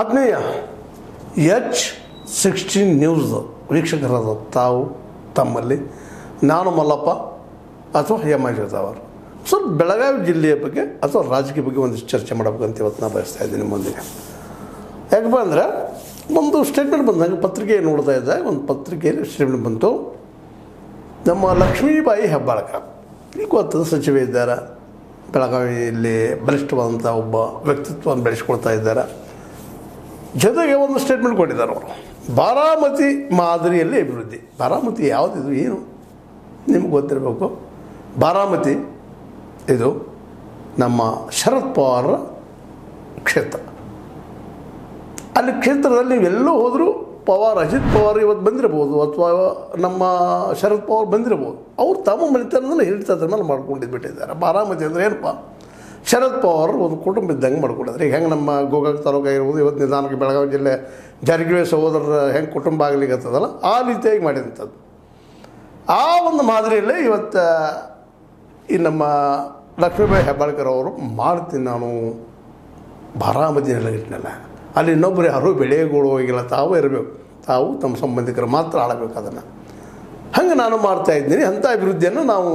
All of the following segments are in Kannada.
ಆತ್ಮೀಯ, ಎಚ್ ಸಿಕ್ಸ್ಟೀನ್ ನ್ಯೂಸ್ ವೀಕ್ಷಕರಾದ ತಾವು ತಮ್ಮಲ್ಲಿ, ನಾನು ಮಲ್ಲಪ್ಪ ಅಥವಾ ಜೋತಾವರು ಸ್ವಲ್ಪ ಬೆಳಗಾವಿ ಜಿಲ್ಲೆಯ ಬಗ್ಗೆ ಅಥವಾ ರಾಜಕೀಯ ಬಗ್ಗೆ ಒಂದಿಷ್ಟು ಚರ್ಚೆ ಮಾಡಬೇಕಂತ ಇವತ್ತು ನಾನು ಬಯಸ್ತಾ ಇದ್ದೀನಿ ನಿಮ್ಮೊಂದಿಗೆ ಯಾಕಪ್ಪ ಅಂದರೆ, ಒಂದು ಸ್ಟೇಟ್ಮೆಂಟ್ ಬಂದಾಗ ಪತ್ರಿಕೆ ನೋಡ್ತಾ ಇದ್ದಾಗ ಒಂದು ಪತ್ರಿಕೆಯಲ್ಲಿ ಸ್ಟೇಟ್ಮೆಂಟ್ ಬಂತು. ನಮ್ಮ ಲಕ್ಷ್ಮೀಬಾಯಿ ಹೆಬ್ಬಾಳ್ಕರ್. ಈಗ ಗೊತ್ತದ ಸಚಿವೆ ಇದ್ದಾರೆ? ಬೆಳಗಾವಿಯಲ್ಲಿ ಬಲಿಷ್ಠವಾದಂಥ ಒಬ್ಬ ವ್ಯಕ್ತಿತ್ವವನ್ನು ಬೆಳೆಸ್ಕೊಳ್ತಾ ಇದ್ದಾರೆ? ಜೊತೆಗೆ ಒಂದು ಸ್ಟೇಟ್ಮೆಂಟ್ ಕೊಟ್ಟಿದ್ದಾರೆ ಅವರು. ಬಾರಾಮತಿ ಮಾದರಿಯಲ್ಲಿ ಅಭಿವೃದ್ಧಿ. ಬಾರಾಮತಿ ಯಾವುದಿದು ಏನು? ನಿಮ್ಗೆ ಗೊತ್ತಿರಬೇಕು. ಬಾರಾಮತಿ ಇದು ನಮ್ಮ ಶರದ್ ಪವಾರ್ ಕ್ಷೇತ್ರ. ಅಲ್ಲಿ ಕ್ಷೇತ್ರದಲ್ಲಿ ನೀವೆಲ್ಲೂ ಹೋದರೂ ಪವಾರ್, ಅಜಿತ್ ಪವಾರ್ ಇವತ್ತು ಬಂದಿರಬಹುದು ಅಥವಾ ನಮ್ಮ ಶರದ್ ಪವಾರ್ ಬಂದಿರಬಹುದು ಅವ್ರು ತಮ್ಮ ಮನೆತನದಲ್ಲಿ ಹಿಡಿತದ ಮೇಲೆ ಮಾಡ್ಕೊಂಡಿದ್ದು ಬಿಟ್ಟಿದ್ದಾರೆ. ಬಾರಾಮತಿ ಅಂದರೆ ಏನಪ್ಪ? ಶರದ್ ಪವಾರ್ ಒಂದು ಕುಟುಂಬ ಇದ್ದಂಗೆ ಮಾಡ್ಕೊಡಿದ್ರೆ ಈಗ ಹೆಂಗೆ ನಮ್ಮ ಗೋಕಾಕ್ ತಾಲೂಕು ಆಗಿರ್ಬೋದು, ಇವತ್ತು ನಿಧಾನಕ್ಕೆ ಬೆಳಗಾವಿ ಜಿಲ್ಲೆ ಜಾರಕಿಹೊಳಿ ಸಹೋದರರ ಹೆಂಗೆ ಕುಟುಂಬ ಆಗ್ಲಿಕ್ಕತ್ತದಲ್ಲ ಆ ರೀತಿಯಾಗಿ ಮಾಡಿದಂಥದ್ದು. ಆ ಒಂದು ಮಾದರಿಯಲ್ಲೇ ಇವತ್ತು, ಈ ನಮ್ಮ ಲಕ್ಷ್ಮೀಬಾಯಿ ಹೆಬ್ಬಾಳ್ಕರ್ ಅವರು ಮಾಡ್ತೀನಿ ನಾನು ಇಟ್ಟನಲ್ಲ ಅಲ್ಲಿ ಇನ್ನೊಬ್ಬರು ಯಾರೂ ಬೆಳೆಗಳು ಹೋಗಿಲ್ಲ, ತಾವು ಇರಬೇಕು. ತಾವು ತಮ್ಮ ಸಂಬಂಧಿಕರು ಮಾತ್ರ ಆಡಬೇಕು ಅದನ್ನು. ಹಂಗೆ ನಾನು ಮಾಡ್ತಾ ಇದ್ದೀನಿ, ಅಂಥ ಅಭಿವೃದ್ಧಿಯನ್ನು ನಾವು,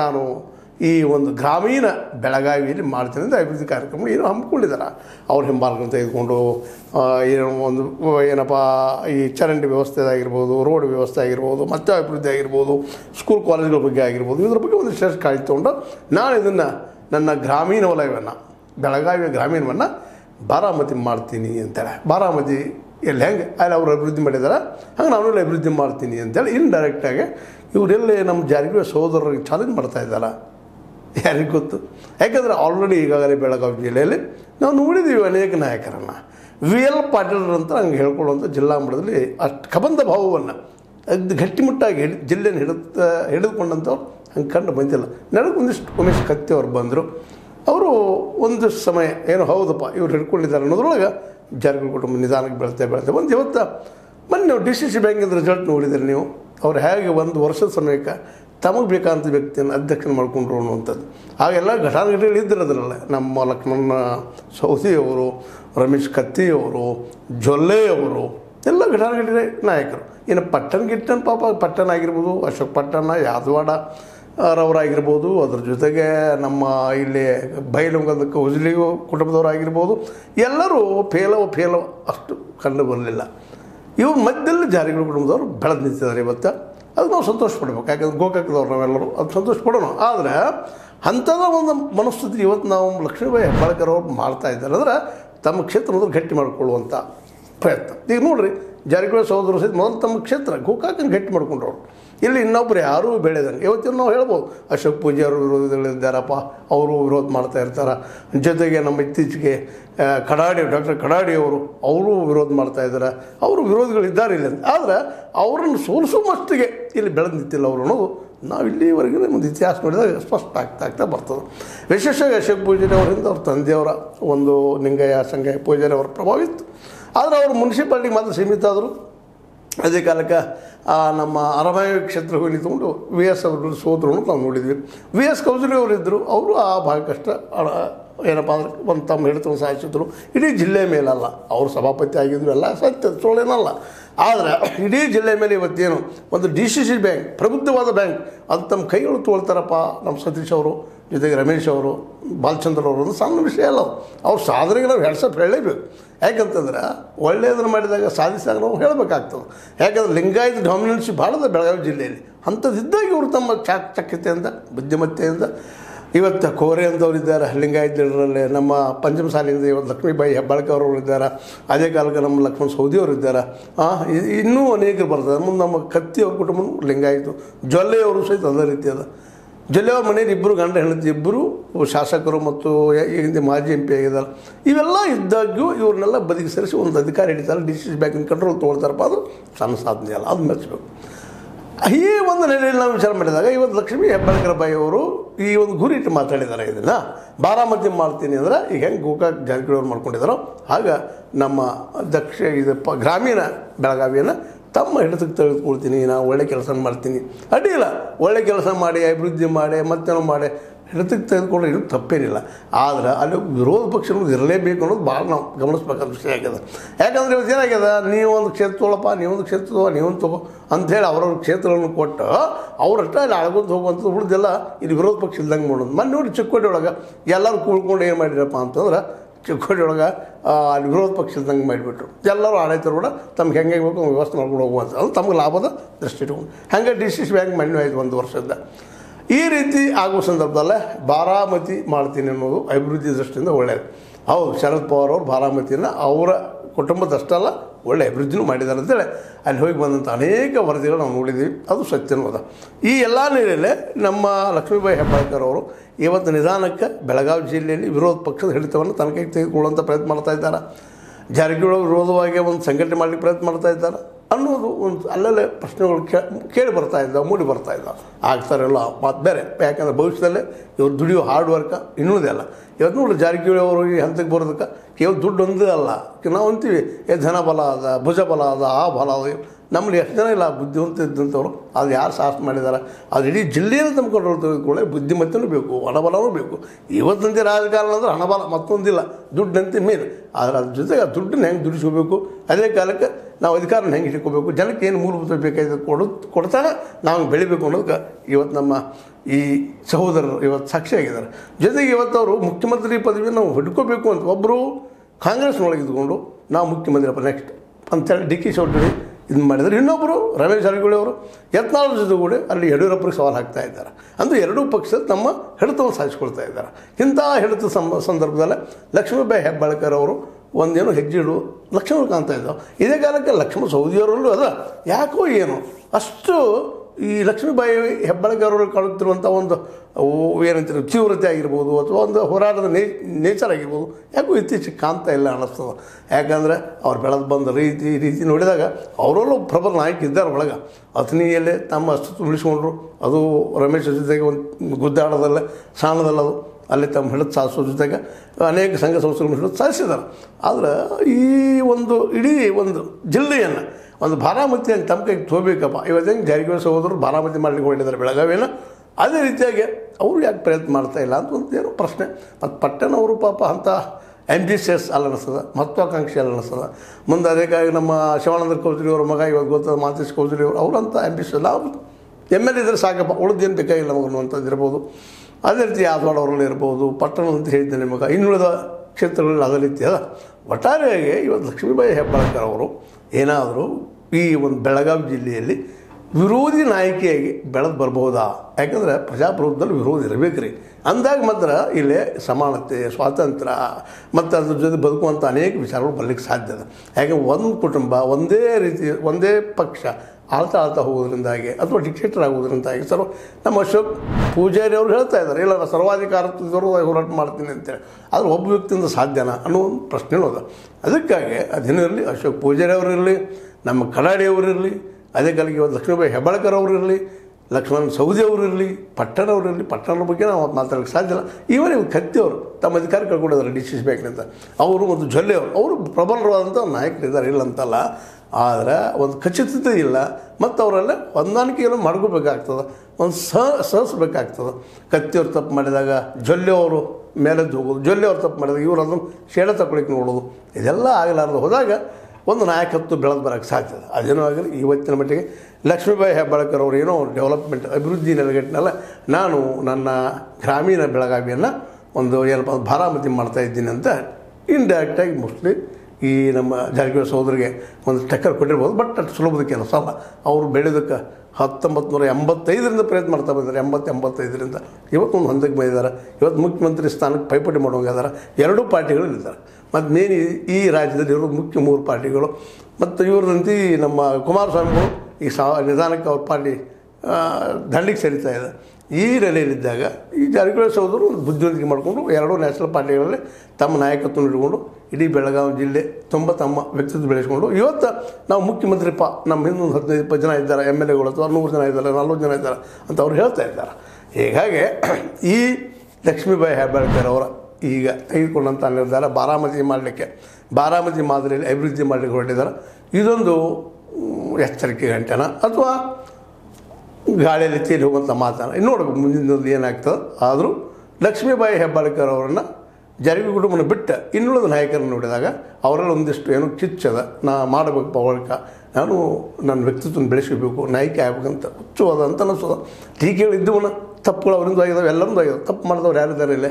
ನಾನು ಈ ಒಂದು ಗ್ರಾಮೀಣ ಬೆಳಗಾವಿಯಲ್ಲಿ ಮಾಡ್ತೀನಿ ಅಂತ ಅಭಿವೃದ್ಧಿ ಕಾರ್ಯಕ್ರಮ ಏನು ಹಮ್ಮಿಕೊಂಡಿದ್ದಾರೆ. ಅವ್ರ ಹಿಂಬಾಲಕನ್ನು ತೆಗೆದುಕೊಂಡು ಏನು ಒಂದು, ಏನಪ್ಪ, ಈ ಚರಂಡಿ ವ್ಯವಸ್ಥೆ ಆಗಿರ್ಬೋದು ರೋಡ್ ವ್ಯವಸ್ಥೆ ಆಗಿರ್ಬೋದು, ಮತ್ತೆ ಅಭಿವೃದ್ಧಿ ಆಗಿರ್ಬೋದು ಸ್ಕೂಲ್ ಕಾಲೇಜ್ಗಳ ಬಗ್ಗೆ ಆಗಿರ್ಬೋದು, ಇದ್ರ ಬಗ್ಗೆ ಒಂದು ವಿಶೇಷ ಕಾಳಜಿ ತೊಗೊಂಡು ನಾನು ಇದನ್ನು ನನ್ನ ಗ್ರಾಮೀಣ ವಲಯವನ್ನು, ಬೆಳಗಾವಿಯ ಗ್ರಾಮೀಣವನ್ನು ಬಾರಾಮತಿ ಮಾಡ್ತೀನಿ ಅಂತೇಳಿ. ಬಾರಾಮತಿ ಎಲ್ಲಿ ಹೆಂಗೆ? ಅಲ್ಲಿ ಅವರು ಅಭಿವೃದ್ಧಿ ಮಾಡಿದ್ದಾರೆ ಹಂಗೆ ನಾನು ಅಭಿವೃದ್ಧಿ ಮಾಡ್ತೀನಿ ಅಂತೇಳಿ ಡೈರೆಕ್ಟಾಗಿ ಇವರೆಲ್ಲ ನಮ್ಮ ಜಾರಿಗೆ ಸಹೋದರರಿಗೆ ಚಾಲೆಂಜ್ ಮಾಡ್ತಾ ಇದ್ದಾರೆ. ಯಾರಿಗೆ ಗೊತ್ತು? ಯಾಕಂದರೆ ಆಲ್ರೆಡಿ ಈಗಾಗಲೇ ಬೆಳಗಾವಿ ಜಿಲ್ಲೆಯಲ್ಲಿ ನಾವು ನೋಡಿದ್ದೀವಿ ಅನೇಕ ನಾಯಕರನ್ನು. ವಿ ಎಲ್ ಅಂತ ಹಂಗೆ ಹೇಳ್ಕೊಳ್ಳುವಂಥ ಜಿಲ್ಲಾ ಮಟ್ಟದಲ್ಲಿ ಅಷ್ಟು ಕಬಂಧ ಭಾವವನ್ನು ಅದು ಗಟ್ಟಿಮುಟ್ಟಾಗಿ ಹಿಡಿ ಜಿಲ್ಲೆಯನ್ನು ಹಿಡಿದ ಹಿಡಿದುಕೊಂಡಂಥವ್ರು ಹಂಗೆ ಕಂಡು ಬಂದಿಲ್ಲ. ನನಗೆ ಒಂದಿಷ್ಟು ಉಮೇಶ್ ಕತ್ತಿ ಅವ್ರು ಬಂದರು. ಅವರು ಒಂದಿಷ್ಟು ಸಮಯ ಏನು ಹೌದಪ್ಪ ಇವ್ರು ಹಿಡ್ಕೊಂಡಿದ್ದಾರೆ ಅನ್ನೋದ್ರೊಳಗೆ ಜಾರಕಿಹೊಳಿ ಕುಟುಂಬ ನಿಧಾನಕ್ಕೆ ಬೆಳ್ತಾ ಬೆಳ್ತಾ ಒಂದು ಇವತ್ತು ಮೊನ್ನೆ ಡಿ ಸಿ ಸಿ ಬ್ಯಾಂಕಿಂದ ರಿಸಲ್ಟ್ ನೋಡಿದ್ರಿ ನೀವು. ಅವ್ರು ಹೇಗೆ ಒಂದು ವರ್ಷದ ಸಮಯಕ್ಕೆ ತಮಗೆ ಬೇಕಾದಂಥ ವ್ಯಕ್ತಿಯನ್ನು ಅಧ್ಯಕ್ಷನ ಮಾಡಿಕೊಂಡ್ರು ಅನ್ನುವಂಥದ್ದು. ಆಗೆಲ್ಲ ಘಟಾನುಘಟಿಗಳು ಅದರಲ್ಲೇ. ನಮ್ಮ ಲಕ್ಷ್ಮಣ ಸೌದಿಯವರು ರಮೇಶ್ ಕತ್ತಿಯವರು, ಜೊಲ್ಲೆಯವರು, ಎಲ್ಲ ಘಟಾನುಘಟಿ ನಾಯಕರು. ಇನ್ನು ಪಟ್ಟಣ ಗಿಟ್ಟನ್ ಪಾಪ ಪಟ್ಟಣ ಆಗಿರ್ಬೋದು, ಅಶೋಕ್ ಪಟ್ಟಣ ಯಾದವಾಡ ರವರಾಗಿರ್ಬೋದು ಅದ್ರ ಜೊತೆಗೆ ನಮ್ಮ ಇಲ್ಲಿ ಬೈಲುಂಗದಕ್ಕೆ ಉಜ್ಲಿ ಕುಟುಂಬದವರಾಗಿರ್ಬೋದು ಎಲ್ಲರೂ ಫೇಲವ ಫೇಲವ ಅಷ್ಟು ಕಂಡು ಬರಲಿಲ್ಲ. ಇವ್ರ ಮಧ್ಯದಲ್ಲಿ ಜಾರಿಗಳು ಕುಟುಂಬದವರು ಬೆಳೆದು ನಿಂತಿದ್ದಾರೆ ಇವತ್ತು. ಅದು ನಾವು ಸಂತೋಷ ಪಡ್ಬೇಕು ಯಾಕಂದ್ರೆ ಗೋಕಾಕದವ್ರು ನಾವೆಲ್ಲರೂ ಅದು ಸಂತೋಷ ಪಡೋಣ ಆದರೆ ಅಂಥದ ಒಂದು ಮನಸ್ಥಿತಿ ಇವತ್ತು ನಾವು ಲಕ್ಷ್ಮೀಬಾಯಿ ಹೆಬ್ಬಾಳ್ಕರ್ ಅವ್ರು ಮಾಡ್ತಾ ಇದ್ದಾರೆ ಅಂದ್ರೆ ತಮ್ಮ ಕ್ಷೇತ್ರದಲ್ಲಿ ಗಟ್ಟಿ ಮಾಡಿಕೊಳ್ಳುವಂಥ ಪ್ರಯತ್ನ. ಈಗ ನೋಡ್ರಿ, ಜಾರಕಿಹೊಳಿ ಸಹೋದರ ಸಹಿತ ಮೊದಲು ತಮ್ಮ ಕ್ಷೇತ್ರ ಗೋಕಾಕನ ಗಟ್ಟಿ ಮಾಡ್ಕೊಂಡ್ರು ಇಲ್ಲಿ ಇನ್ನೊಬ್ರು ಯಾರೂ ಬೆಳೆದಂಗೆ ಇವತ್ತಿನ ನಾವು ಹೇಳ್ಬೋದು, ಅಶೋಕ್ ಪೂಜಾರು ವಿರೋಧಿಗಳಿದ್ದಾರಪ್ಪ ಅವರು ವಿರೋಧ ಮಾಡ್ತಾ ಇರ್ತಾರೆ. ಜೊತೆಗೆ ನಮ್ಮ ಇತ್ತೀಚೆಗೆ ಕಡಾಡಿ, ಡಾಕ್ಟರ್ ಕಡಾಡಿ ಅವರು ಅವರು ವಿರೋಧ ಮಾಡ್ತಾ ಇದ್ದಾರೆ. ಅವರು ವಿರೋಧಿಗಳಿದ್ದಾರೆ ಇಲ್ಲಿ ಆದರೆ ಅವರನ್ನು ಸೋಲಿಸೋ ಮಸ್ತಿಗೆ ಇಲ್ಲಿ ಬೆಳೆದು ನಿಂತಿಲ್ಲ ಅವರು ಅನ್ನೋದು ನಾವು ಇಲ್ಲಿವರೆಗೆ ಒಂದು ಇತಿಹಾಸ ನೋಡಿದಾಗ ಸ್ಪಷ್ಟ ಆಗ್ತಾ ಆಗ್ತಾ ಬರ್ತದೆ. ವಿಶೇಷವಾಗಿ ಅಶೋಕ್ ಪೂಜಾರಿ ಅವರಿಂದ ಅವ್ರ ತಂದೆಯವರ ಒಂದು ನಿಂಗಯ್ಯ ಸಂಗಯ್ಯ ಪೂಜಾರಿ ಅವರ ಪ್ರಭಾವ ಇತ್ತು. ಆದರೆ ಅವರು ಮುನ್ಸಿಪಾಲ್ಟಿಗೆ ಮಾತ್ರ ಸೀಮಿತ ಆದರು ಅದೇ ಕಾಲಕ್ಕೆ ಆ, ನಮ್ಮ ಅರಮನೆ ಕ್ಷೇತ್ರಕ್ಕೆ ನಿಂತ್ಕೊಂಡು ವಿ ಎಸ್ ಅವರು ಸೋದರನ್ನು ನಾವು ನೋಡಿದ್ವಿ. ವಿ ಎಸ್ ಕೌಜಲಿ ಅವರಿದ್ದರು ಅವರು ಆ ಭಾಗಕ್ಕಷ್ಟ ಏನಪ್ಪ ಅಂದ್ರೆ ಒಂದು ತಮ್ಮ ಹಿಡಿತವನ್ನು ಸಾಧಿಸಿದ್ರು. ಇಡೀ ಜಿಲ್ಲೆ ಮೇಲಲ್ಲ. ಅವರು ಸಭಾಪತಿ ಆಗಿದ್ರು ಎಲ್ಲ ಸತ್ಯ, ಸುಳ್ಳೇನಲ್ಲ. ಆದರೆ ಇಡೀ ಜಿಲ್ಲೆ ಮೇಲೆ ಇವತ್ತೇನು ಒಂದು ಡಿ ಸಿ ಸಿ ಬ್ಯಾಂಕ್, ಪ್ರಬುದ್ಧವಾದ ಬ್ಯಾಂಕ್, ಅದು ತಮ್ಮ ಕೈಗಳು ತೋಳ್ತಾರಪ್ಪ ನಮ್ಮ ಸತೀಶ್ ಅವರು, ಜೊತೆಗೆ ರಮೇಶ್ ಅವರು, ಬಾಲಚಂದ್ರ ಅವರು, ಒಂದು ಸಣ್ಣ ವಿಷಯ ಅಲ್ಲ ಅವ್ರು ಅವ್ರ ಸಾಧನೆಗೆ ನಾವು ಹೆಡ್ಸಪ್ ಹೇಳಲೇಬೇಕು. ಯಾಕಂತಂದ್ರೆ ಒಳ್ಳೆಯದನ್ನು ಮಾಡಿದಾಗ ಸಾಧಿಸಿದಾಗ ನಾವು ಹೇಳಬೇಕಾಗ್ತದೆ. ಯಾಕಂದ್ರೆ ಲಿಂಗಾಯತ ಡಾಮಿನೆನ್ಸಿ ಭಾಳದ ಬೆಳಗಾವಿ ಜಿಲ್ಲೆಯಲ್ಲಿ. ಅಂಥದ್ದಿದ್ದಾಗ ಇವರು ತಮ್ಮ ಚಾಕ್, ಚಕ್ಯತೆಯಿಂದ, ಬುದ್ಧಿಮತ್ತೆಯಿಂದ ಇವತ್ತು ಕೋರೆ ಅಂತವ್ರು ಇದ್ದಾರೆ ಲಿಂಗಾಯತರಲ್ಲಿ ನಮ್ಮ ನಮ್ಮ ಪಂಚಮಸಾಲಿಯಿಂದ ಇವತ್ತು ಲಕ್ಷ್ಮೀಬಾಯಿ ಹೆಬ್ಬಾಳ್ಕವ್ರವ್ರು ಇದ್ದಾರೆ ಅದೇ ಕಾಲಕ್ಕೆ ನಮ್ಮ ಲಕ್ಷ್ಮಣ ಸೌದಿ ಅವರು ಇದ್ದಾರೆ ಇನ್ನೂ ಅನೇಕರು ಬರ್ತಾರೆ ಮುಂದೆ ನಮ್ಮ ಕತ್ತಿ ಅವ್ರ ಕುಟುಂಬ ಲಿಂಗಾಯಿತು, ಜೊಲ್ಲೆಯವರು ಸಹಿತ ಅದೇ ರೀತಿ ಅದ. ಜೊಲ್ಲೆಯವ್ರ ಮನೆಯಲ್ಲಿ ಇಬ್ಬರು ಗಂಡ ಹೆಂಡತಿ, ಇಬ್ಬರು ಶಾಸಕರು ಮತ್ತು ಹಿಂದೆ ಮಾಜಿ ಎಂ ಪಿ ಆಗಿದ್ದಾರೆ. ಇವೆಲ್ಲ ಇದ್ದಾಗ್ಯೂ ಇವ್ರನ್ನೆಲ್ಲ ಬದಿಗೆ ಸರಿಸಿ ಒಂದು ಅಧಿಕಾರಿ ಹಿಡಿತಾರೆ, ಡಿ ಸಿ ಸಿ ಬ್ಯಾಂಕಿನ ಕಂಟ್ರೋಲ್ ತೊಗೊಳ್ತಾರಪ್ಪ, ಅದು ಸಣ್ಣ ಸಾಧನೆ ಅಲ್ಲ, ಅದು ಮೆಚ್ಚಬೇಕು ಈ ಒಂದು ನೆಲೆಯಲ್ಲಿ ನಾವು ವಿಚಾರ ಮಾಡಿದಾಗ ಇವತ್ತು ಲಕ್ಷ್ಮಿ ಹೆಬ್ಬಾಳ್ಕರ ಬಾಯಿ ಅವರು ಈ ಒಂದು ಗುರಿ ಇಟ್ಟು ಮಾತಾಡಿದ್ದಾರೆ ಇದನ್ನು ಬಾರಾಮತಿ ಮಾಡ್ತೀನಿ ಅಂದ್ರೆ ಈಗ ಹೆಂಗೆ ಗೋಕಾಕ್ ಜಾರಕಿಹೊಳಿ ಮಾಡ್ಕೊಂಡಿದ್ದಾರೋ, ಆಗ ನಮ್ಮ ದಕ್ಷ ಇದು ಪ ಗ್ರಾಮೀಣ ಬೆಳಗಾವಿಯನ್ನು ತಮ್ಮ ಹಿಡಿತಕ್ಕೆ ತೆಗೆದುಕೊಳ್ತೀನಿ ನಾನು ಒಳ್ಳೆ ಕೆಲಸ ಮಾಡ್ತೀನಿ. ಅಡ್ಡಿಲ್ಲ ಒಳ್ಳೆ ಕೆಲಸ ಮಾಡಿ, ಅಭಿವೃದ್ಧಿ ಮಾಡಿ, ಮತ್ತೇನೋ ಮಾಡಿ. ಹಿಡಿತಕ್ಕೆ ತೆಗೆದುಕೊಂಡು ಇದು ತಪ್ಪೇನಿಲ್ಲ. ಆದ್ರೆ ಅಲ್ಲಿ ವಿರೋಧ ಪಕ್ಷಗಳು ಇರಲೇಬೇಕು ಅನ್ನೋದು ಭಾಳ ನಾವು ಗಮನಿಸ್ಬೇಕಾದ ವಿಷಯ ಆಗ್ಯದ. ಯಾಕಂದ್ರೆ ಇವತ್ತು ಏನಾಗ್ಯದ? ನೀವೊಂದು ಕ್ಷೇತ್ರ ತೊಗೊಳಪ್ಪ ನೀವೊಂದು ಕ್ಷೇತ್ರ ತಗೋ ನೀವೊಂದು ತಗೋ ಅಂಥೇಳಿ ಅವ್ರವ್ರ ಕ್ಷೇತ್ರಗಳನ್ನು ಕೊಟ್ಟು ಅವರಷ್ಟೇ ಅಲ್ಲಿ ಅಳಗೊಂದು ಹೋಗುವಂಥದ್ದು ಉಳಿದೆಲ್ಲ. ಇಲ್ಲಿ ವಿರೋಧ ಪಕ್ಷ ಇಲ್ದಂಗೆ ಮಾಡೋದು. ಮೊನ್ನೆ ನೋಡಿ ಚಿಕ್ಕೋಡಿ ಒಳಗೆ ಎಲ್ಲರೂ ಕೂಳ್ಕೊಂಡು ಏನು ಮಾಡಿರಪ್ಪ ಅಂತಂದ್ರೆ ಚಿಕ್ಕೋಡಿ ಒಳಗೆ ಅಲ್ಲಿ ವಿರೋಧ ಪಕ್ಷ ಇಲ್ದಂಗೆ ಮಾಡಿಬಿಟ್ರು. ಎಲ್ಲರೂ ಆಡಳಿತರು ಕೂಡ ತಮ್ಗೆ ಹೆಂಗೆ ಬೇಕು ವ್ಯವಸ್ಥೆ ಮಾಡ್ಕೊಂಡು ಹೋಗುವಂಥ ತಮ್ಗೆ ಲಾಭದ ದೃಷ್ಟಿ ಇಟ್ಕೊಂಡು ಹಂಗೆ ಡಿ ಸಿ ಸಿ ಬ್ಯಾಂಕ್ ಮಣ್ಣು ಆಯ್ತು ಒಂದು ವರ್ಷದ ಈ ರೀತಿ ಆಗುವ ಸಂದರ್ಭದಲ್ಲೇ ಬಾರಾಮತಿ ಮಾಡ್ತೀನಿ ಅನ್ನೋದು ಅಭಿವೃದ್ಧಿ ದೃಷ್ಟಿಯಿಂದ ಒಳ್ಳೆಯದು ಹೌದು, ಶರದ್ ಪವಾರ್ ಅವರು ಬಾರಾಮತಿಯನ್ನು ಅವರ ಕುಟುಂಬದಷ್ಟಲ್ಲ, ಒಳ್ಳೆ ಅಭಿವೃದ್ಧಿನೂ ಮಾಡಿದ್ದಾರೆ ಅಂತೇಳಿ. ಅಲ್ಲಿ ಹೋಗಿ ಬಂದಂಥ ಅನೇಕ ವರದಿಗಳು ನಾವು ನೋಡಿದ್ದೀವಿ. ಅದು ಸತ್ಯನೂ ಅದ ಈ ಎಲ್ಲ ನೀರಲ್ಲೇ ನಮ್ಮ ಲಕ್ಷ್ಮೀಬಾಯಿ ಹೆಬ್ಬಾಳ್ಕರ್ ಅವರು ಇವತ್ತು ನಿಧಾನಕ್ಕೆ ಬೆಳಗಾವಿ ಜಿಲ್ಲೆಯಲ್ಲಿ ವಿರೋಧ ಪಕ್ಷದ ಹಿಡಿತವನ್ನು ತನಕ ತೆಗೆದುಕೊಳ್ಳುವಂಥ ಪ್ರಯತ್ನ ಮಾಡ್ತಾ ಇದ್ದಾರೆ. ಜಾರಕಿಹೊಳಿ ವಿರೋಧವಾಗಿ ಒಂದು ಸಂಘಟನೆ ಮಾಡಲಿಕ್ಕೆ ಪ್ರಯತ್ನ ಮಾಡ್ತಾ ಇದ್ದಾರೆ. ಅನ್ನೋದು ಒಂದು ಅಲ್ಲಲ್ಲೇ ಪ್ರಶ್ನೆಗಳು ಕೇಳಿ ಬರ್ತಾ ಇದ್ದಾವೆ ಮೂಡಿ ಬರ್ತಾ ಇದ್ದಾವೆ ಆಗ್ತಾರಲ್ಲ ಮಾತು ಬೇರೆ. ಯಾಕಂದ್ರೆ ಭವಿಷ್ಯದಲ್ಲೇ ಇವ್ರು ದುಡಿಯೋ ಹಾರ್ಡ್ ವರ್ಕ ಅಲ್ಲ. ಇವತ್ತು ನೋಡಿ ಜಾರಕಿಹೊಳಿ ಅವರು ಈ ಹಂತಕ್ಕೆ ಬರೋದಕ್ಕೆ ಕೇವಲ ದುಡ್ಡು ಒಂದೇ ಅಲ್ಲ. ನಾವು ಅಂತೀವಿ, ಏ ಧನ ಬಲ ಅದ ಭುಜ ಬಲ ಅದ ಆ ಬಲ ಅದ ನಮ್ಮಲ್ಲಿ ಎಷ್ಟು ಜನ ಇಲ್ಲ ಬುದ್ಧಿವಂತ ಇದ್ದಂಥವ್ರು, ಅದು ಯಾರು ಸಾಹಸ ಮಾಡಿದ್ದಾರೆ ಅದು ಇಡೀ ಜಿಲ್ಲೆಯನ್ನು ತುಂಬಿಕೊಂಡು ತೆಗೆದುಕೊಳ್ಳೆ ಬುದ್ಧಿಮತ್ತನೂ ಬೇಕು ಹಣಬಲವೂ ಬೇಕು. ಇವತ್ತಂತೆ ರಾಜಕಾರಣ ಅಂದ್ರೆ ಹಣಬಲ ಮತ್ತೊಂದಿಲ್ಲ, ದುಡ್ಡಂತೆ ಮೇನ್. ಆದರೆ ಅದ್ರ ಜೊತೆಗೆ ಆ ದುಡ್ಡನ್ನ ಹೆಂಗೆ ದುಡಿಸ್ಕೋಬೇಕು? ಅದೇ ಕಾಲಕ್ಕೆ ನಾವು ಅಧಿಕಾರನ ಹೆಂಗೆ ಇಟ್ಕೋಬೇಕು? ಜನಕ್ಕೆ ಏನು ಮೂಲಭೂತ ಬೇಕಾಗಿದೆ ಕೊಡು ಕೊಡ್ತಾರೆ ನಾವು ಬೆಳಿಬೇಕು ಅನ್ನೋದಕ್ಕೆ ಇವತ್ತು ನಮ್ಮ ಈ ಸಹೋದರರು ಇವತ್ತು ಸಾಕ್ಷಿಯಾಗಿದ್ದಾರೆ ಜೊತೆಗೆ ಇವತ್ತು ಅವರು ಮುಖ್ಯಮಂತ್ರಿ ಪದವಿ ನಾವು ಹುಡ್ಕೋಬೇಕು ಅಂತ ಒಬ್ಬರು ಕಾಂಗ್ರೆಸ್ನೊಳಗೆ ಇದ್ಕೊಂಡು ನಾವು ಮುಖ್ಯಮಂತ್ರಿಯಪ್ಪ ನೆಕ್ಸ್ಟ್ ಅಂತೇಳಿ ಡಿ ಕೆ ಶಿವಡ್ಡಿ ಇದು ಮಾಡಿದರೆ ಇನ್ನೊಬ್ಬರು ರಮೇಶ್ ಜಾರಕಿಹೊಳಿ ಅವರು ಯತ್ನಾಳ್ ಜೊತೆ ಕೂಡ ಅಲ್ಲಿ ಯಡಿಯೂರಪ್ಪರಿಗೆ ಸವಾಲು ಹಾಕ್ತಾ ಇದ್ದಾರೆ. ಅಂದರೆ ಎರಡೂ ಪಕ್ಷ ತಮ್ಮ ಹಿಡಿತವನ್ನು ಸಾಧಿಸ್ಕೊಳ್ತಾ ಇದ್ದಾರೆ. ಇಂಥ ಹಿಡಿತ ಸಂದರ್ಭದಲ್ಲಿ ಲಕ್ಷ್ಮೀಬಾಯಿ ಹೆಬ್ಬಾಳ್ಕರ್ ಅವರು ಒಂದೇನು ಹೆಜ್ಜೆ ಲಕ್ಷ್ಮಣ ಕಾಣ್ತಾ ಇದ್ದಾವೆ ಇದೇ ಕಾಲಕ್ಕೆ ಲಕ್ಷ್ಮಣ ಸೌದಿಯವರಲ್ಲೂ ಅದ. ಯಾಕೋ ಏನು ಅಷ್ಟು ಈ ಲಕ್ಷ್ಮೀಬಾಯಿ ಕಳುತ್ತಿರುವಂಥ ಕಾಣುತ್ತಿರುವಂಥ ಒಂದು ಏನಂತೀರಿ ತೀವ್ರತೆ ಆಗಿರ್ಬೋದು ಅಥವಾ ಒಂದು ಹೋರಾಟದ ನೇ, ನೇಚರ್ ಆಗಿರ್ಬೋದು, ಯಾಕೋ ಇತ್ತೀಚೆಗೆ ಕಾಣ್ತಾ ಇಲ್ಲ ಅನ್ನಿಸ್ತದೆ. ಯಾಕಂದರೆ ಅವ್ರು ಬೆಳೆದು ಬಂದ ರೀತಿ ರೀತಿ ನೋಡಿದಾಗ ಅವರಲ್ಲೂ ಪ್ರಬಲ ನಾಯಕ ಇದ್ದಾರೆ ಒಳಗೆ. ಅಥಣಿಯಲ್ಲೇ ತಮ್ಮ ಅಸ್ತಿತ್ವ ಉಳಿಸ್ಕೊಂಡ್ರು. ಅದು ರಮೇಶ್ ಜೊತೆಗೆ ಒಂದು ಗುದ್ದಾಡದಲ್ಲೇ ಸಾಣದಲ್ಲ ಅದು ಅಲ್ಲಿ ತಮ್ಮ ಹಿಡಿದು ಸಾಧಿಸೋ ಜೊತೆಗೆ ಅನೇಕ ಸಂಘ ಸಂಸ್ಥೆಗಳನ್ನು ಹಿಡಿದು ಸಾಧಿಸಿದ್ದಾರೆ ಆದರೆ ಈ ಒಂದು ಇಡೀ ಒಂದು ಜಿಲ್ಲೆಯನ್ನು ಒಂದು ಬಾರಾಮತಿಯನ್ನು ತಮ್ಮ ಕೈಗೆ ತೋಬೇಕಪ್ಪ ಇವತ್ತು ಹೆಂಗೆ ಜಾರಿಗೆ ಸಹೋದರು ಬಾರಾಮತಿ ಮಾಡಲಿಕ್ಕೆ ಹೊರಟಿದ್ದಾರೆ ಬೆಳಗಾವಿನ? ಅದೇ ರೀತಿಯಾಗಿ ಅವರು ಯಾಕೆ ಪ್ರಯತ್ನ ಮಾಡ್ತಾ ಇಲ್ಲ ಅಂತ ಒಂದು ಏನೋ ಪ್ರಶ್ನೆ. ಮತ್ತು ಪಟ್ಟಣ ಅವರು ಪಾಪ ಅಂತ ಆ್ಯಂಬಿಷಿಯಸ್ ಅಲ್ಲ ಅನ್ನಿಸ್ತದ ಮಹತ್ವಾಕಾಂಕ್ಷಿ ಅಲ್ಲ ಅನ್ನಿಸ್ತದೆ ಮುಂದೆ ಅದಕ್ಕಾಗಿ ನಮ್ಮ ಶಿವಾನಂದ ಕೌಜರಿ ಅವ್ರ ಮಗ, ಇವಾಗ ಗೊತ್ತದ ಮಾತೀಶ್ ಕೌಜರಿ ಅವರು, ಅವರಂತ ಆ್ಯಂಬಿಷಿಯಸ್ ಅವರು ಎಂ ಎಲ್ ಇದ್ರೆ ಸಾಕಪ್ಪ ಉಳಿದೇನು ಬೇಕಾಗಿಲ್ಲ ನಮಗೆ ಅನ್ನುವಂಥದ್ದು ಇರ್ಬೋದು. ಅದೇ ರೀತಿ ಯಾದವಾಡ ಅವರಲ್ಲಿ ಇರ್ಬೋದು ಪಟ್ಟಣ ಅಂತ ಹೇಳಿದ್ದೆ ನಿಮಗೆ. ಇನ್ನುಳಿದ ಕ್ಷೇತ್ರಗಳಲ್ಲಿ ರೀತಿ ಒಟ್ಟಾರೆಯಾಗಿ ಇವತ್ತು ಲಕ್ಷ್ಮೀಬಾಯಿ ಹೆಬ್ಬಾಳ್ಕರ್ ಅವರು ಏನಾದರೂ ಈ ಒಂದು ಬೆಳಗಾವಿ ಜಿಲ್ಲೆಯಲ್ಲಿ ವಿರೋಧಿ ನಾಯಕಿಯಾಗಿ ಬೆಳೆದು ಬರ್ಬೋದಾ? ಯಾಕಂದರೆ ಪ್ರಜಾಪ್ರಭುತ್ವದಲ್ಲಿ ವಿರೋಧ ಇರಬೇಕು ರೀ ಅಂದಾಗ ಮಾತ್ರ ಇಲ್ಲಿ ಸಮಾನತೆ, ಸ್ವಾತಂತ್ರ್ಯ ಮತ್ತು ಅದ್ರ ಜೊತೆ ಬದುಕುವಂಥ ಅನೇಕ ವಿಚಾರಗಳು ಬರಲಿಕ್ಕೆ ಸಾಧ್ಯ ಅದ. ಯಾಕೆ, ಒಂದು ಕುಟುಂಬ ಒಂದೇ ರೀತಿ, ಒಂದೇ ಪಕ್ಷ ಆಳ್ತಾ ಆಳ್ತಾ ಹೋಗೋದ್ರಿಂದಾಗಿ ಅಥವಾ ಡಿಕ್ಟೇಟರ್ ಆಗೋದ್ರಿಂದಾಗಿ ಸರ್ವ, ನಮ್ಮ ಅಶೋಕ್ ಪೂಜಾರಿ ಅವರು ಹೇಳ್ತಾ ಇದ್ದಾರೆ, ಇಲ್ಲ, ನಾನು ಸರ್ವಾಧಿಕಾರದವರು ಹೋರಾಟ ಮಾಡ್ತೀನಿ ಅಂತೇಳಿ. ಆದರೆ ಒಬ್ಬ ವ್ಯಕ್ತಿಯಿಂದ ಸಾಧ್ಯನಾ ಅನ್ನೋ ಒಂದು ಪ್ರಶ್ನೆ ಅದ ಅದಕ್ಕಾಗಿ ಅದೇನಿರಲಿ ಅಶೋಕ್ ಪೂಜಾರಿ ಅವರಿರಲಿ ನಮ್ಮ ಕಲಾಡಿಯವರಿರಲಿ ಅದೇ ಕಾಲಕ್ಕೆ ಲಕ್ಷ್ಮೀಬಾಯಿ ಹೆಬ್ಬಾಳ್ಕರ್ ಅವರಿರಲಿ ಲಕ್ಷ್ಮಣ್ ಸೌದಿ ಅವರಿರಲಿ ಪಟ್ಟಣ ಅವರಿರಲಿ ಪಟ್ಟಣದ ಬಗ್ಗೆ ನಾವು ಮಾತಾಡೋಕ್ಕೆ ಸಾಧ್ಯ ಇಲ್ಲ. ಇವ್ರು ಕತ್ತಿಯವರು ತಮ್ಮ ಅಧಿಕಾರ ಕಳ್ಕೊಂಡಿದ್ದಾರೆ, ಡಿ ಸಿ ಸಿ ಬ್ಯಾಂಕ್ನಿಂದ. ಅವರು ಒಂದು ಜೊಲ್ಲೆಯವರು ಅವರು. ಪ್ರಬಲವಾದಂಥ ನಾಯಕರಿದ್ದಾರೆ, ಇಲ್ಲ ಅಂತಲ್ಲ. ಆದರೆ ಒಂದು ಖಚಿತತೆ ಇಲ್ಲ. ಮತ್ತು ಅವರೆಲ್ಲ ಹೊಂದಾಣಿಕೆಯನ್ನು ಮಾಡ್ಕೋಬೇಕಾಗ್ತದೆ. ಒಂದು ಸಹ ಸಹಿಸ್ಬೇಕಾಗ್ತದೆ. ಕತ್ತಿಯವ್ರು ತಪ್ಪು ಮಾಡಿದಾಗ ಜೊಲ್ಲೆ ಅವರು ಮೇಲೆದ್ದು ಹೋಗೋದು, ಜೊಲ್ಲೆ ಅವ್ರು ತಪ್ಪು ಮಾಡಿದಾಗ ಇವರು ಅದನ್ನು ಶೇಡ ತಗೊಳಿಕ್ಕೆ ನೋಡೋದು. ಇದೆಲ್ಲ ಆಗಲಾರ್ದು ಹೋದಾಗ ಒಂದು ನಾಯಕತ್ವ ಬೆಳೆದು ಬರೋಕ್ಕೆ ಸಾಧ್ಯ ಅದೇನೋ ಆಗಲಿ, ಇವತ್ತಿನ ಮಟ್ಟಿಗೆ ಲಕ್ಷ್ಮೀಬಾಯಿ ಹೆಬ್ಬಾಳ್ಕರ್ ಅವರು ಏನೋ ಡೆವಲಪ್ಮೆಂಟ್, ಅಭಿವೃದ್ಧಿ ನೆಲೆಗಟ್ಟಿನಲ್ಲ, ನಾನು ನನ್ನ ಗ್ರಾಮೀಣ ಬೆಳಗಾವಿಯನ್ನು ಒಂದು ಏನಪ್ಪ ಭಾರಾಮತಿ ಮಾಡ್ತಾ ಇದ್ದೀನಿ ಅಂತ ಇಂಡೈರೆಕ್ಟಾಗಿ ಮೋಸ್ಟ್ಲಿ ಈ ನಮ್ಮ ಜಾರಕಿಹೊಳಿ ಸಹೋದರಿಗೆ ಒಂದು ಟಕ್ಕರ್ ಕೊಟ್ಟಿರ್ಬೋದು ಬಟ್ ಅದು ಸುಲಭದ ಕೆಲಸ ಅಲ್ಲ ಅವರು ಬೆಳೆದಕ್ಕೆ ಹತ್ತೊಂಬತ್ತು ನೂರ ಎಂಬತ್ತೈದರಿಂದ ಪ್ರಯತ್ನ ಮಾಡ್ತಾ ಬಂದಿದ್ದಾರೆ ಎಂಬತ್ತು ಎಂಬತ್ತೈದರಿಂದ ಇವತ್ತೊಂದು ಹಂತಕ್ಕೆ ಬಂದಿದ್ದಾರೆ. ಇವತ್ತು ಮುಖ್ಯಮಂತ್ರಿ ಸ್ಥಾನಕ್ಕೆ ಪೈಪೋಟಿ ಮಾಡುವಂಗಿದ್ದಾರೆ ಎರಡೂ ಪಾರ್ಟಿಗಳು ಇದ್ದಾರೆ. ಮತ್ತು ಮೇನ್ ಈ ರಾಜ್ಯದಲ್ಲಿ ಇವರು ಮುಖ್ಯ ಮೂರು ಪಾರ್ಟಿಗಳು. ಮತ್ತು ಇವ್ರದಂತೆ ನಮ್ಮ ಕುಮಾರಸ್ವಾಮಿಗಳು ಈ ಸಾ, ನಿಧಾನಕ್ಕೆ ಅವ್ರ ಪಾರ್ಟಿ ದಂಡಿಗೆ ಸೇರಿತಾ ಇದೆ. ಈ ನೆಲೆಯಲ್ಲಿದ್ದಾಗ ಈ ಜಾರಕಿಹೊಳಿ ಸಹೋದರು ಒಂದು ಬುದ್ಧಿವಂತಿಕೆ ಮಾಡಿಕೊಂಡು ಎರಡೂ ನ್ಯಾಷನಲ್ ಪಾರ್ಟಿಗಳಲ್ಲಿ ತಮ್ಮ ನಾಯಕತ್ವ ಇಟ್ಕೊಂಡು ಇಡೀ ಬೆಳಗಾವಿ ಜಿಲ್ಲೆ ತುಂಬ ತಮ್ಮ ವ್ಯಕ್ತಿತ್ವ ಬೆಳೆಸ್ಕೊಂಡು ಇವತ್ತು ನಾವು ಮುಖ್ಯಮಂತ್ರಿ ಪಾ, ನಮ್ಮ ಹಿಂದೊಂದು ಹದಿನೈದು, ಇಪ್ಪತ್ತು ಜನ ಇದ್ದಾರೆ, ಎಂ ಎಲ್ ಎಗಳು ಅಥವಾ ನೂರು ಜನ ಇದ್ದಾರೆ, ನಲ್ವತ್ತು ಜನ ಇದ್ದಾರೆ ಅಂತ ಅವ್ರು ಹೇಳ್ತಾ ಇದ್ದಾರೆ. ಹೀಗಾಗಿ ಈ ಲಕ್ಷ್ಮೀಬಾಯಿ ಹೆಬ್ಬಾಳ್ಕರ್ ಅವರ ಈಗ ತೆಗೆದುಕೊಂಡಂಥ ನಿರ್ಧಾರ ಬಾರಾಮತಿ ಮಾಡಲಿಕ್ಕೆ, ಬಾರಾಮತಿ ಮಾದರಿಯಲ್ಲಿ ಅಭಿವೃದ್ಧಿ ಮಾಡಲಿಕ್ಕೆ ಹೊರಟಿದ್ದಾರೆ. ಇದೊಂದು ಎಚ್ಚರಿಕೆ ಗಂಟೆನ? ಅಥವಾ ಗಾಳಿಯಲ್ಲಿ ತೇಲಿ ಹೋಗುವಂಥ ಮಾತನ್ನು. ಇನ್ನು ನೋಡ್ಬೇಕು ಮುಂದಿನದು ಏನಾಗ್ತದೆ. ಆದರೂ ಲಕ್ಷ್ಮೀಬಾಯಿ ಹೆಬ್ಬಾಳ್ಕರ್ ಅವರನ್ನು ಜಾರಿಗೆ ಕುಟುಂಬನ ಬಿಟ್ಟ ಇನ್ನುಳಿದ ನಾಯಕರನ್ನು ನೋಡಿದಾಗ ಅವರಲ್ಲಿ ಒಂದಿಷ್ಟು ಏನೋ ಕಿಚ್ಚದ, ನಾ ಮಾಡಬೇಕು ಪವಳಿಕ ನಾನು ನನ್ನ ವ್ಯಕ್ತಿತ್ವನ ಬೆಳೆಸಬೇಕು, ನಾಯಕಿ ಆಗ್ಬೇಕಂತ ಅದ ಅಂತ ಅನಿಸೋದು ಟೀಕೆಗಳು ಇದ್ದವನ ತಪ್ಪುಗಳು ಅವರಿಂದ ಆಗಿದಾವೆ ಎಲ್ಲರದ್ದು ಆಗಿದಾವೆ. ತಪ್ಪು ಮಾಡಿದವ್ರು ಯಾರಿದ್ದಾರೆ ಇಲ್ಲೇ?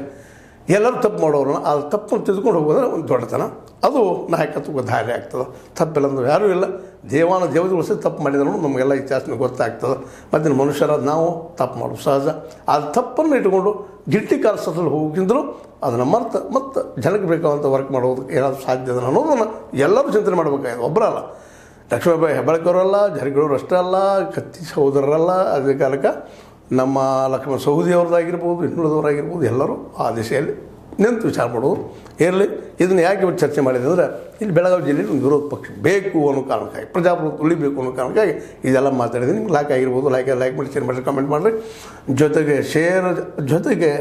ಎಲ್ಲರೂ ತಪ್ಪು ಮಾಡೋರು ಆ ತಪ್ಪನ್ನು ತಿದ್ಕೊಂಡು ಹೋಗೋದ್ರೆ ಒಂದು ದೊಡ್ಡತನ. ಅದು ನಾಯಕತ್ವಕ್ಕೆ ದಾರಿ ಆಗ್ತದೆ. ತಪ್ಪಿಲ್ಲ ಅಂದ್ರೆ ಯಾರೂ ಇಲ್ಲ. ದೇವಾನ ದೇವತೆಗಳು ಸಹ ತಪ್ಪು ಮಾಡಿದ್ರು ನಮಗೆಲ್ಲ ಇತಿಹಾಸನ ಗೊತ್ತಾಗ್ತದೆ. ಮತ್ತು ಮನುಷ್ಯರಾದ ನಾವು ತಪ್ಪು ಮಾಡೋದು ಸಹಜ. ಆ ತಪ್ಪನ್ನು ಇಟ್ಕೊಂಡು ಗಿಟ್ಟಿ ಕಾಲಸದಲ್ಲಿ ಹೋಗಿದ್ರು ಅದನ್ನು ಮರ್ತು, ಮತ್ತು ಜನಕ್ಕೆ ಬೇಕಾದಂಥ ವರ್ಕ್ ಮಾಡೋದು ಏನಾದರೂ ಸಾಧ್ಯ ಅದನ್ನು ಅನ್ನೋದನ್ನು ಎಲ್ಲರೂ ಚಿಂತನೆ ಮಾಡಬೇಕಾಗಿದೆ. ಒಬ್ಬರಲ್ಲ ಲಕ್ಷ್ಮೀಬಾಯಿ ಹೆಬ್ಬಾಳ್ಕೋರಲ್ಲ ಜರಿಗಳವ್ರು ಅಷ್ಟೇ ಅಲ್ಲ, ಕತ್ತಿ ಸಹೋದರರಲ್ಲ, ಅದೇ ಕಾಲಕ್ಕೆ ನಮ್ಮ ಲಕ್ಷ್ಮಣ ಸೌದಿ ಹಿಂದುಳಿದವರಾಗಿರ್ಬೋದು ಎಲ್ಲರೂ ಆ ದಿಶೆಯಲ್ಲಿ ನಿಂತು ವಿಚಾರ ಮಾಡೋದು ಇರಲಿ, ಇದನ್ನು ಯಾಕೆ ಚರ್ಚೆ ಮಾಡಿದೆ ಅಂದರೆ, ಇಲ್ಲಿ ಬೆಳಗಾವಿ ಜಿಲ್ಲೆಯಲ್ಲಿ ಒಂದು ವಿರೋಧ ಪಕ್ಷ ಬೇಕು ಅನ್ನೋ ಕಾರಣಕ್ಕಾಗಿ, ಪ್ರಜಾಪ್ರಭುತ್ವ ಉಳಿಬೇಕು ಅನ್ನೋ ಕಾರಣಕ್ಕಾಗಿ ಇದೆಲ್ಲ ಮಾತಾಡಿದೆ ನಿಮ್ಗೆ ಲೈಕ್ ಆಗಿರ್ಬೋದು ಲೈಕ್ ಲೈಕ್ ಮಾಡಿ ಶೇರ್ ಮಾಡಿ ಕಮೆಂಟ್ ಮಾಡಿರಿ. ಜೊತೆಗೆ ಶೇರ್ ಜೊತೆಗೆ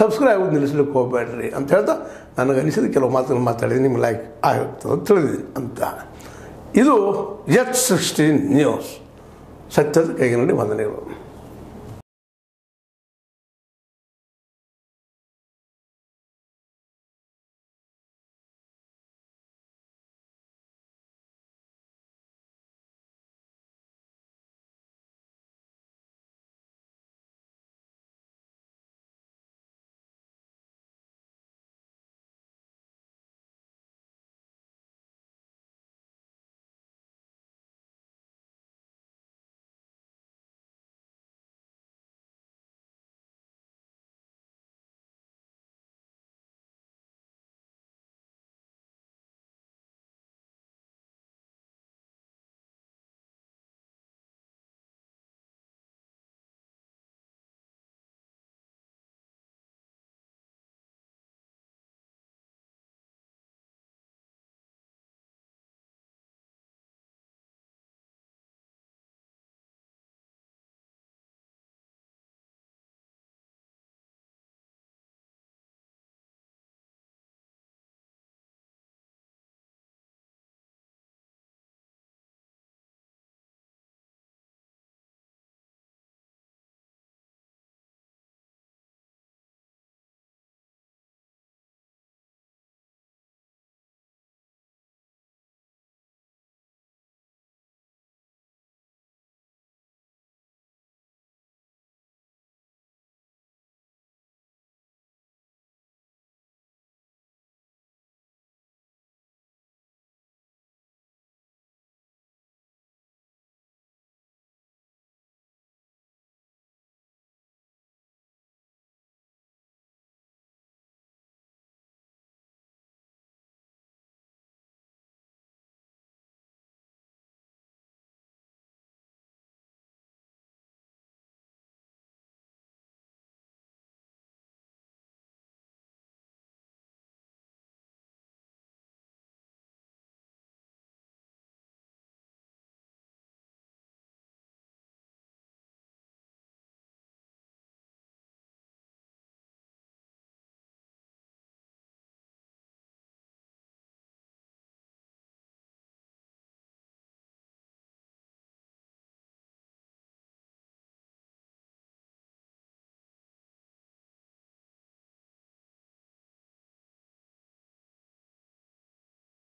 ಸಬ್ಸ್ಕ್ರೈಬ್ ನಿಲ್ಲಿಸ್ಲಿಕ್ಕೆ ಹೋಗಬೇಡ್ರಿ ಅಂತ ಹೇಳ್ತಾ ನನಗೆ ಅನಿಸಿದ ಕೆಲವು ಮಾತುಗಳು ಮಾತಾಡಿದೆ ನಿಮ್ಗೆ ಲೈಕ್ ಆಗಿರ್ತದೆ ಅಂತ ತಿಳಿದಿದೆ ಅಂತ. ಇದು ಎಚ್ ಸಿಕ್ಸ್ಟೀನ್ ನ್ಯೂಸ್. ಸತ್ಯದ ಕೈಗೆ ನೋಡಿ ವಂದನೆಗಳು.